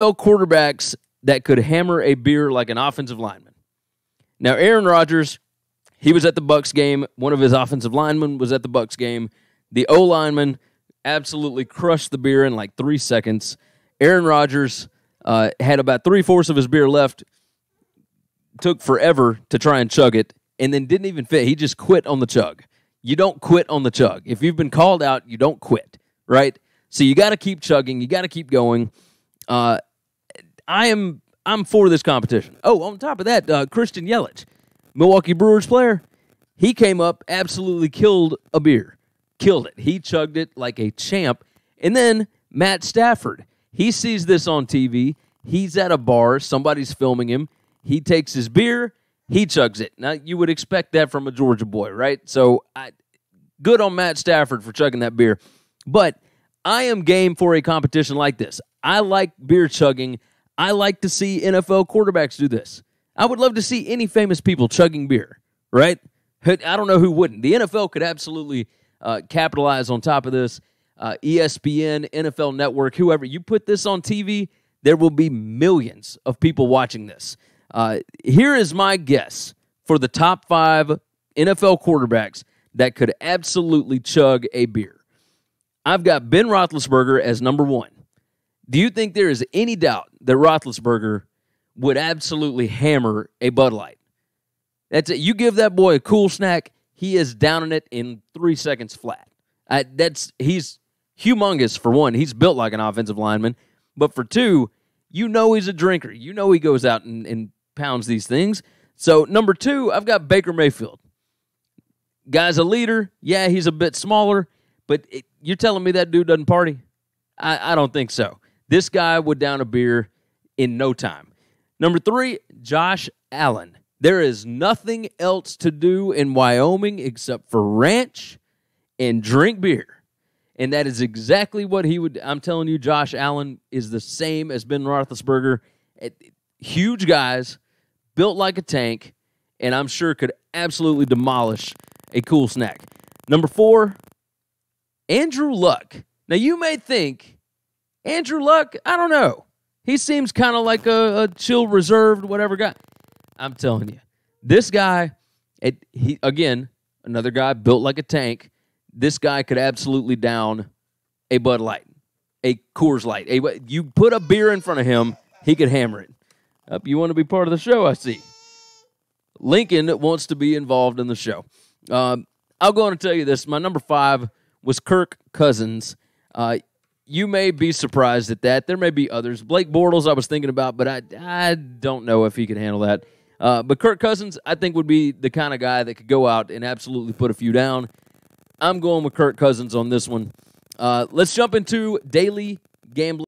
quarterbacks that could hammer a beer like an offensive lineman. Now, Aaron Rodgers, he was at the Bucks game. One of his offensive linemen was at the Bucks game. The O lineman absolutely crushed the beer in like three seconds. Aaron Rodgers uh, had about three fourths of his beer left. Took forever to try and chug it, and then didn't even fit. He just quit on the chug. You don't quit on the chug. If you've been called out, you don't quit, right? So you got to keep chugging. You got to keep going. Uh, I am I'm for this competition. Oh, on top of that, uh, Christian Yelich, Milwaukee Brewers player, he came up, absolutely killed a beer, killed it. He chugged it like a champ. And then Matt Stafford, he sees this on TV. He's at a bar, somebody's filming him. He takes his beer, he chugs it. Now you would expect that from a Georgia boy, right? So I, good on Matt Stafford for chugging that beer. But I am game for a competition like this. I like beer chugging. I like to see NFL quarterbacks do this. I would love to see any famous people chugging beer, right? I don't know who wouldn't. The NFL could absolutely uh, capitalize on top of this. Uh, ESPN, NFL Network, whoever, you put this on TV, there will be millions of people watching this. Uh, here is my guess for the top five NFL quarterbacks that could absolutely chug a beer. I've got Ben Roethlisberger as number one. Do you think there is any doubt that Roethlisberger would absolutely hammer a Bud Light? That's it. You give that boy a cool snack, he is downing it in three seconds flat. I, that's he's humongous for one. He's built like an offensive lineman, but for two, you know he's a drinker. You know he goes out and, and pounds these things. So number two, I've got Baker Mayfield. Guy's a leader. Yeah, he's a bit smaller, but it, you're telling me that dude doesn't party? I, I don't think so. This guy would down a beer in no time. Number three, Josh Allen. There is nothing else to do in Wyoming except for ranch and drink beer. And that is exactly what he would. I'm telling you, Josh Allen is the same as Ben Roethlisberger. Huge guys, built like a tank, and I'm sure could absolutely demolish a cool snack. Number four, Andrew Luck. Now, you may think Andrew Luck, I don't know. He seems kind of like a, a, chill, reserved, whatever guy. I'm telling you, this guy, it, he again, another guy built like a tank. This guy could absolutely down a Bud Light, a Coors Light. A, you put a beer in front of him, he could hammer it. Up, you want to be part of the show? I see. Lincoln wants to be involved in the show. Um, I'll go on and tell you this. My number five was Kirk Cousins. Uh, you may be surprised at that. There may be others. Blake Bortles, I was thinking about, but I, I don't know if he could handle that. Uh, but Kirk Cousins, I think, would be the kind of guy that could go out and absolutely put a few down. I'm going with Kirk Cousins on this one. Uh, let's jump into daily gambling.